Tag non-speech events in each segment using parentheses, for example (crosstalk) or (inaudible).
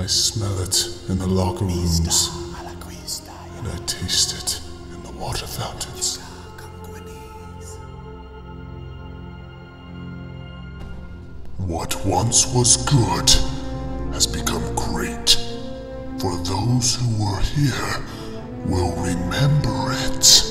I smell it in the locker rooms. And I taste it in the water fountains. What once was good has become great. For those who were here will remember it.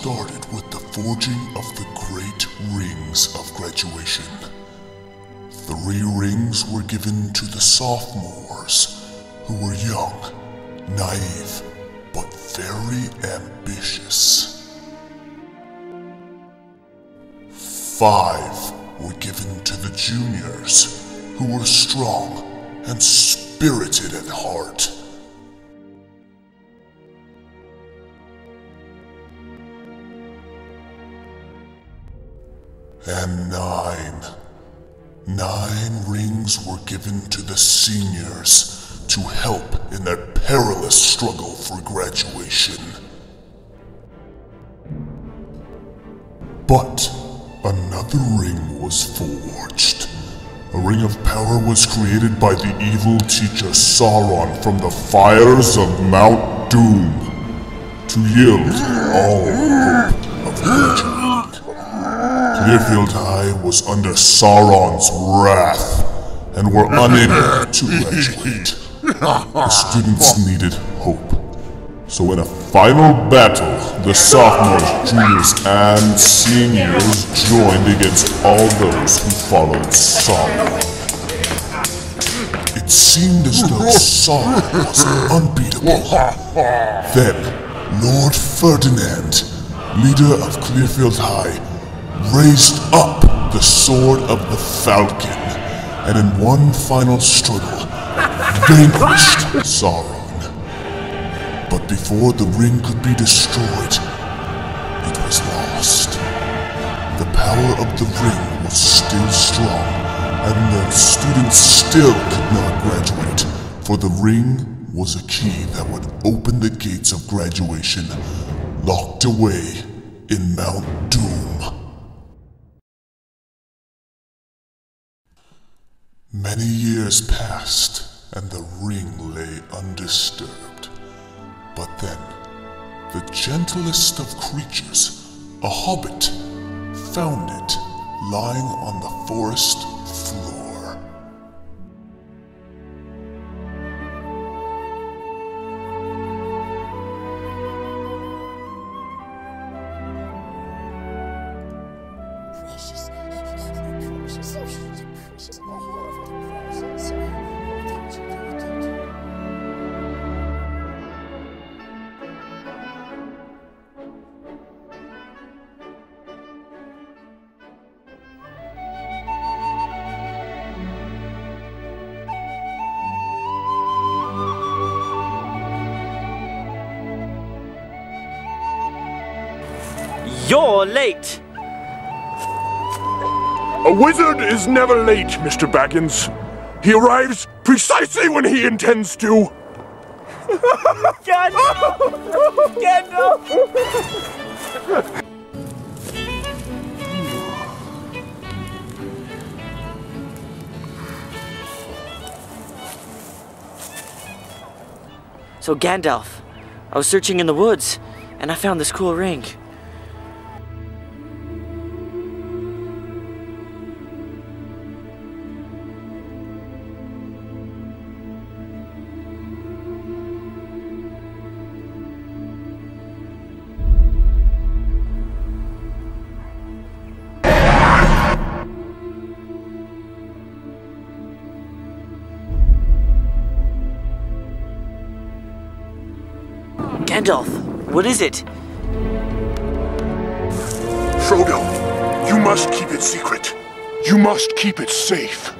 Started with the forging of the great rings of graduation. Three rings were given to the sophomores, who were young, naive, but very ambitious. Five were given to the juniors, who were strong and spirited at heart. And nine. Nine rings were given to the seniors to help in their perilous struggle for graduation. But another ring was forged. A ring of power was created by the evil teacher Sauron from the fires of Mount Doom to yield all hope of graduation. Clearfield High was under Sauron's wrath and were unable to (laughs) graduate. The students needed hope. So in a final battle, the sophomores, juniors, and seniors joined against all those who followed Sauron. It seemed as though Sauron was unbeatable. Then, Lord Ferdinand, leader of Clearfield High, raised up the sword of the Falcon, and in one final struggle, (laughs) vanquished Sauron. But before the ring could be destroyed, it was lost. The power of the ring was still strong, and the students still could not graduate, for the ring was a key that would open the gates of graduation, locked away in Mount Doom. Many years passed, and the ring lay undisturbed. But then, the gentlest of creatures, a hobbit, found it lying on the forest You're late! A wizard is never late, Mr. Baggins. He arrives precisely when he intends to. (laughs) Gandalf! Gandalf! So, Gandalf, I was searching in the woods, and I found this cool ring. Gandalf, what is it? Frodo, you must keep it secret. You must keep it safe.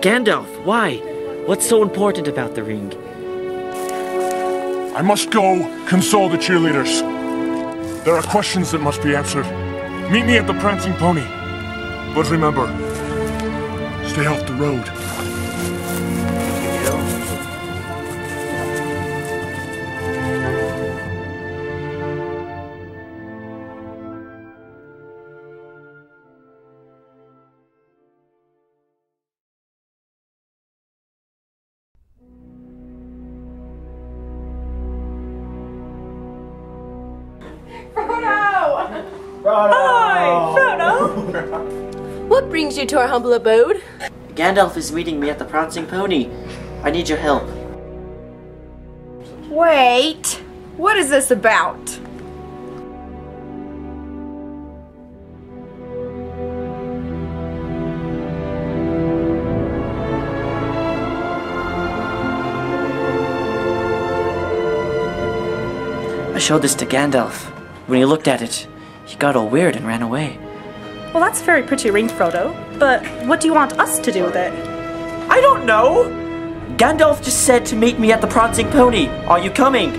Gandalf, why? What's so important about the ring? I must go console the cheerleaders. There are questions that must be answered. Meet me at the Prancing Pony. But remember, Stay off the road. You to our humble abode? Gandalf is meeting me at the Prancing Pony. I need your help. Wait, what is this about? I showed this to Gandalf. When he looked at it, he got all weird and ran away. Well, that's very pretty ring, Frodo. But what do you want us to do with it? I don't know! Gandalf just said to meet me at the Prancing Pony. Are you coming?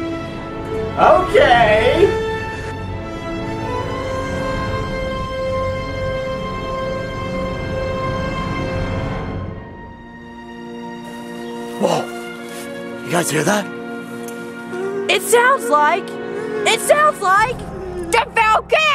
Okay! Whoa! You guys hear that? It sounds like. It sounds like. The Falcons!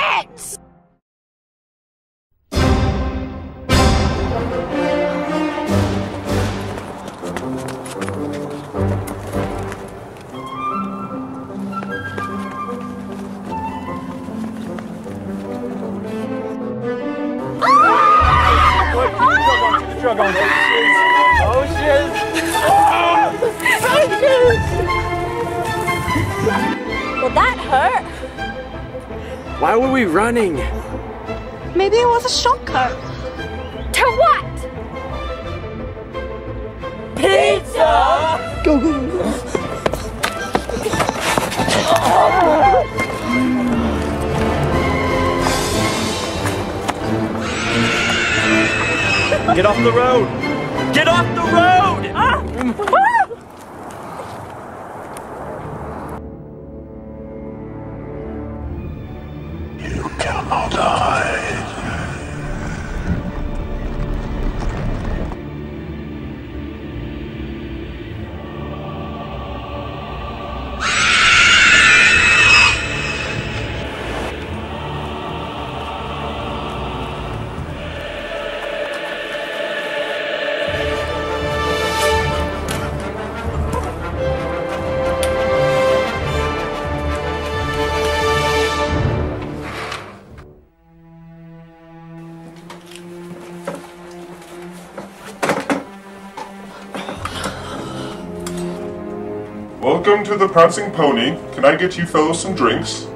We running? Maybe it was a shortcut. To what? Pizza. go go Get off the road! Get off the road! You ah! (laughs) Welcome to the Prancing Pony. Can I get you fellows some drinks?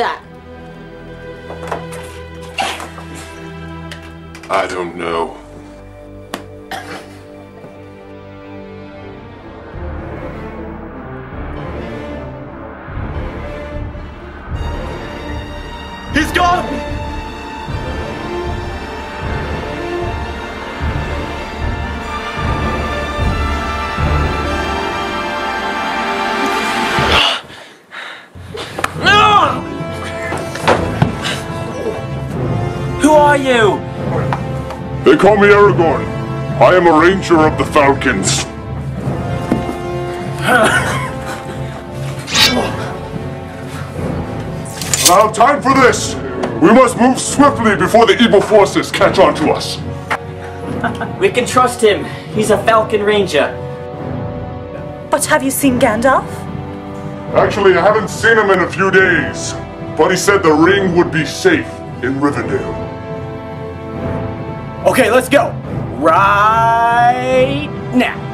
That? I don't know. Who are you? They call me Aragorn. I am a ranger of the Falcons. (laughs) Now, time for this! We must move swiftly before the evil forces catch on to us. (laughs) We can trust him. He's a Falcon Ranger. But have you seen Gandalf? Actually, I haven't seen him in a few days, but he said the ring would be safe in Rivendell. Okay, let's go. Right now.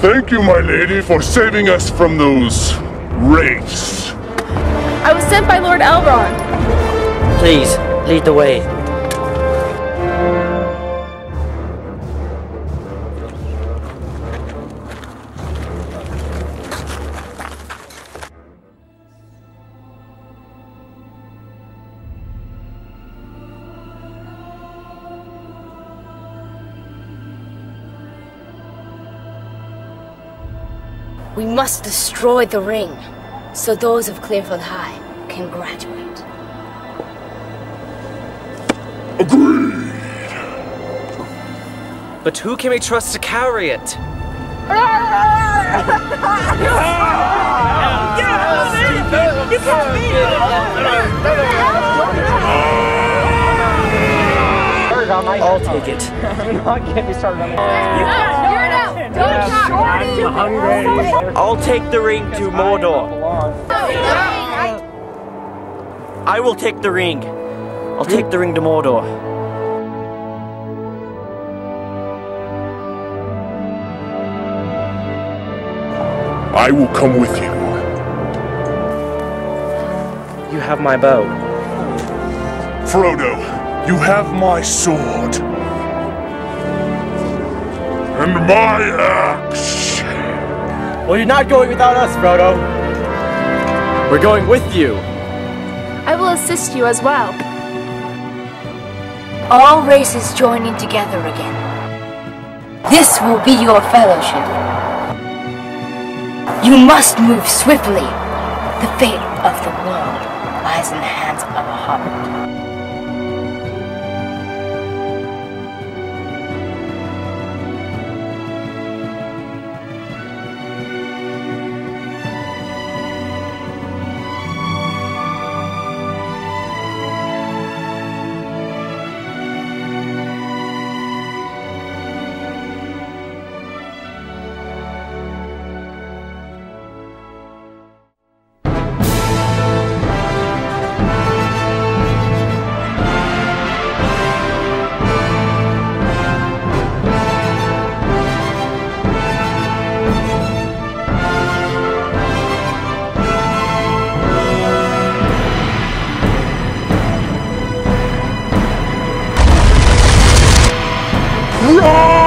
Thank you, my lady, for saving us from those wraiths. I was sent by Lord Elrond. Please, lead the way. Must destroy the ring, so those of Clearfield High can graduate. Agreed. But who can we trust to carry it? I'll take it. (laughs) I'll take the ring to Mordor. I will take the ring. I'll take the ring to Mordor. I will come with you. You have my bow. Frodo, you have my sword. And my axe. Well, you're not going without us, Frodo. We're going with you. I will assist you as well. All races joining together again. This will be your fellowship. You must move swiftly. The fate of the world lies in the hands of a hobbit. Run!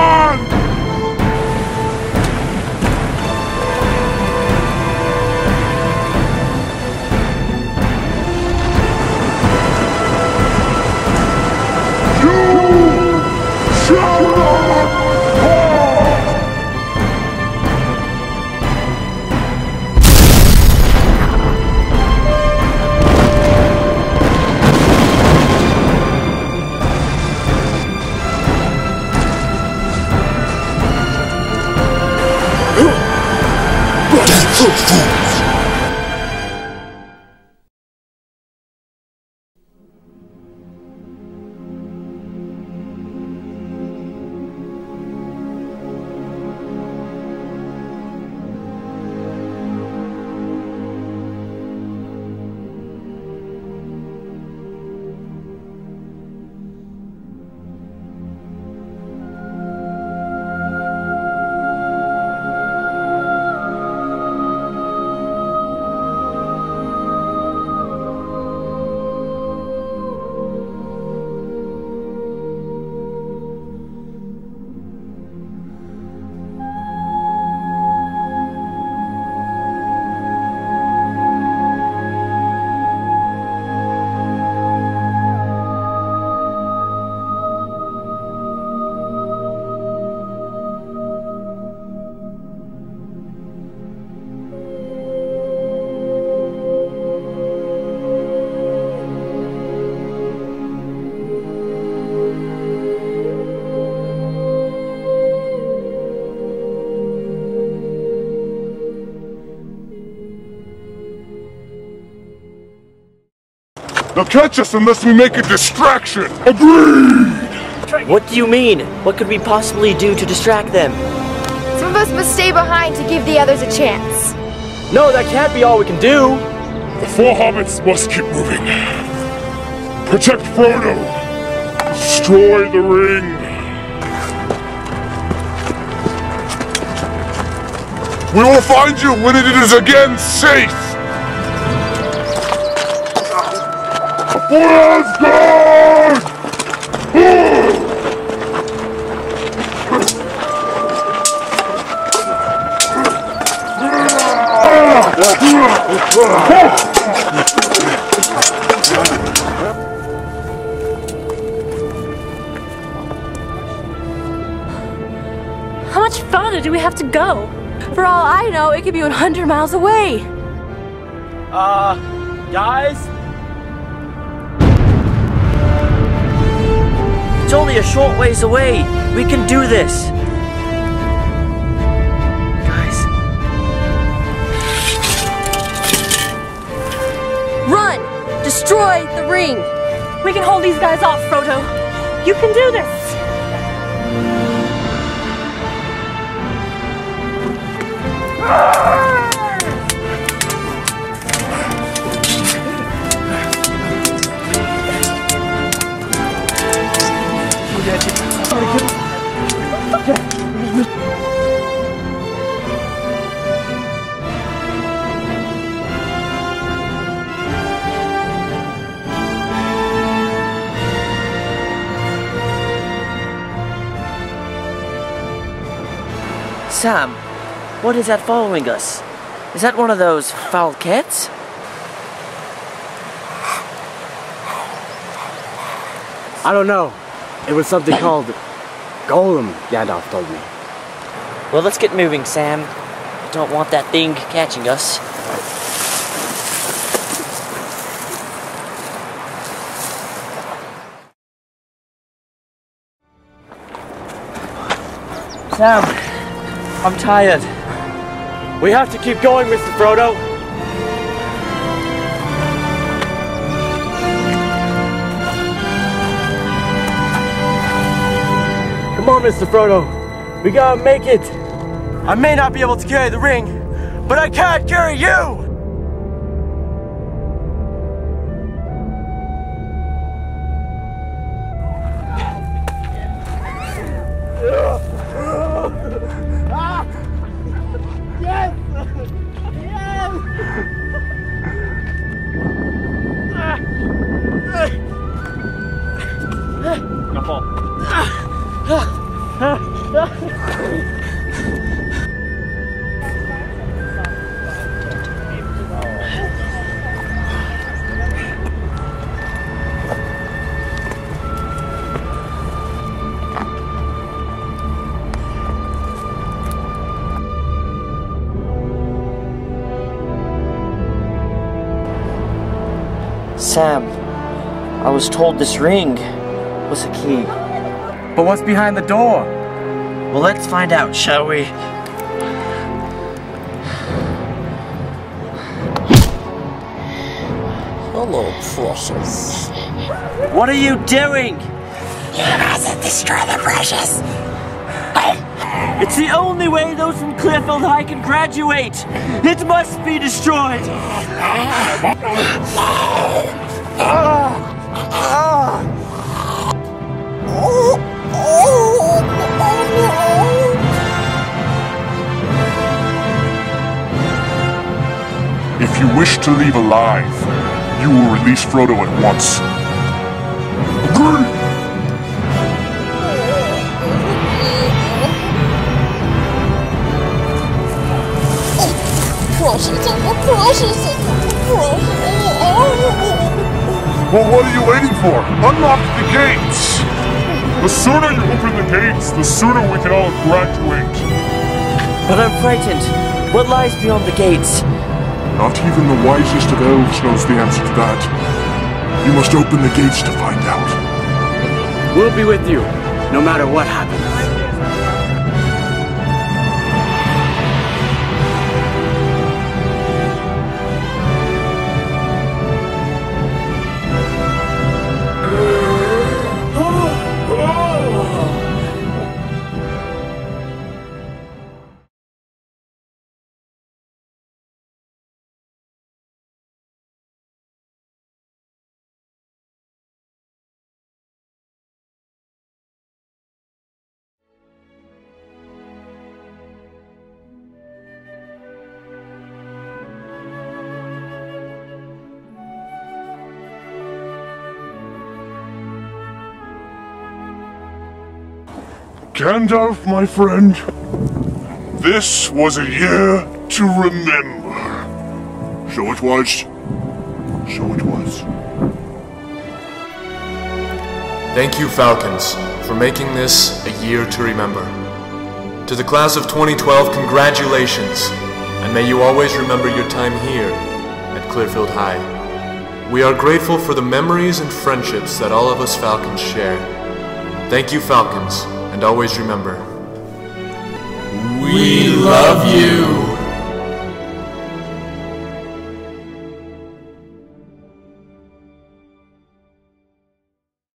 They'll catch us unless we make a distraction. Agreed! What do you mean? What could we possibly do to distract them? Some of us must stay behind to give the others a chance. No, that can't be all we can do. The four hobbits must keep moving. Protect Frodo. Destroy the ring. We will find you when it is again safe! For Asgard! How much farther do we have to go? For all I know, it could be 100 miles away. Uh, guys? It's only a short ways away. We can do this. Guys, Run! Destroy the ring! We can hold these guys off, Frodo. You can do this. Ah! Sam, what is that following us? Is that one of those foul cats? I don't know. It was something called Gollum, Gandalf told me. Well, let's get moving, Sam. I Don't want that thing catching us. Sam, I'm tired. We have to keep going, Mr. Frodo. Come on, Mr. Frodo. We gotta make it. I may not be able to carry the ring, but I can't carry you! Sam, was told this ring was a key. But what's behind the door? Well, let's find out, shall we? Hello, precious. What are you doing? You mustn't destroy the precious. It's the only way those from Clearfield High can graduate. It must be destroyed. (laughs) Ah. If you wish to leave alive, you will release Frodo at once. Agree! Well, what are you waiting for? Unlock the gates! The sooner you open the gates, the sooner we can all graduate. But I'm frightened. What lies beyond the gates? Not even the wisest of elves knows the answer to that. You must open the gates to find out. We'll be with you, no matter what happens. Gandalf, my friend, this was a year to remember. So it was. So it was. Thank you, Falcons, for making this a year to remember. To the class of 2012, congratulations, and may you always remember your time here at Clearfield High. We are grateful for the memories and friendships that all of us Falcons share. Thank you, Falcons, and always remember. We love you.